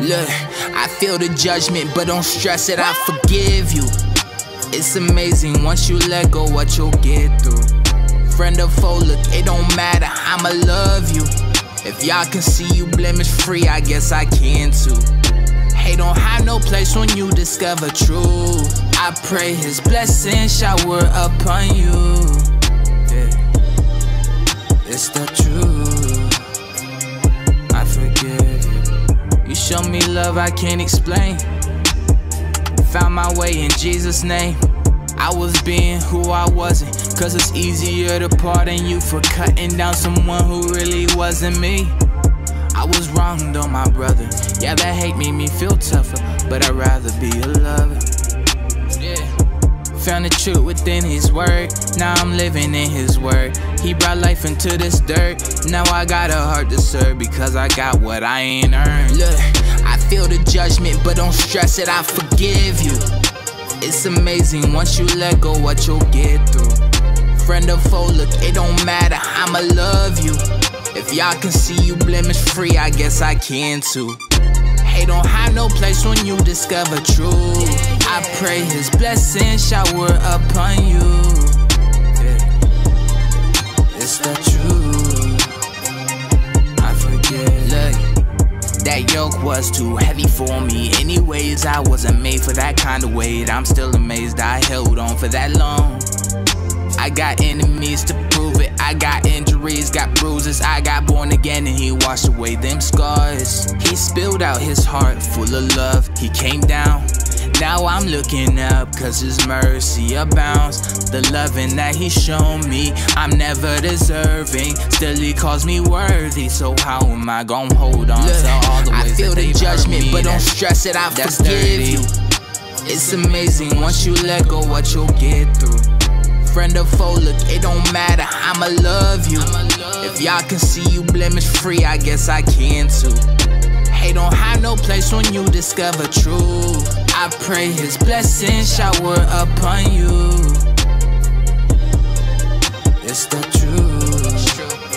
Look, I feel the judgment, but don't stress it, I forgive you. It's amazing once you let go what you'll get through. Friend or foe, look, it don't matter, I'ma love you. If y'all can see you blemish free, I guess I can too. Hate don't have no place when you discover truth. I pray his blessing shower upon you. Yeah. It's the truth. Show me love I can't explain. Found my way in Jesus' name. I was being who I wasn't. Cause it's easier to pardon you for cutting down someone who really wasn't me. I was wrong though, my brother. Yeah, that hate made me feel tougher, but I'd rather be a lover. Yeah. Found the truth within his word. Now I'm living in his word. He brought life into this dirt. Now I got a heart to serve because I got what I ain't earned. Look, feel the judgment, but don't stress it, I forgive you. It's amazing once you let go what you'll get through. Friend or foe, look, it don't matter, I'ma love you. If y'all can see you blemish free, I guess I can too. Hate don't have no place when you discover truth. I pray his blessing shower upon you. That yoke was too heavy for me. Anyways, I wasn't made for that kind of weight. I'm still amazed I held on for that long. I got enemies to prove it. I got injuries, got bruises. I got born again and he washed away them scars. He spilled out his heart full of love. He came down. Now I'm looking up cause his mercy abounds. The loving that he's shown me, I'm never deserving. Still, he calls me worthy. So, how am I gonna hold on Look, to all the ways I feel the judgment, but don't stress it, I That's forgive dirty. you. It's amazing once you let go what you'll get through. Friend or foe, look, it don't matter, I'ma love you. If y'all can see you blemish free, I guess I can too. Don't have no place when you discover truth. I pray his blessing shower upon you. It's the truth.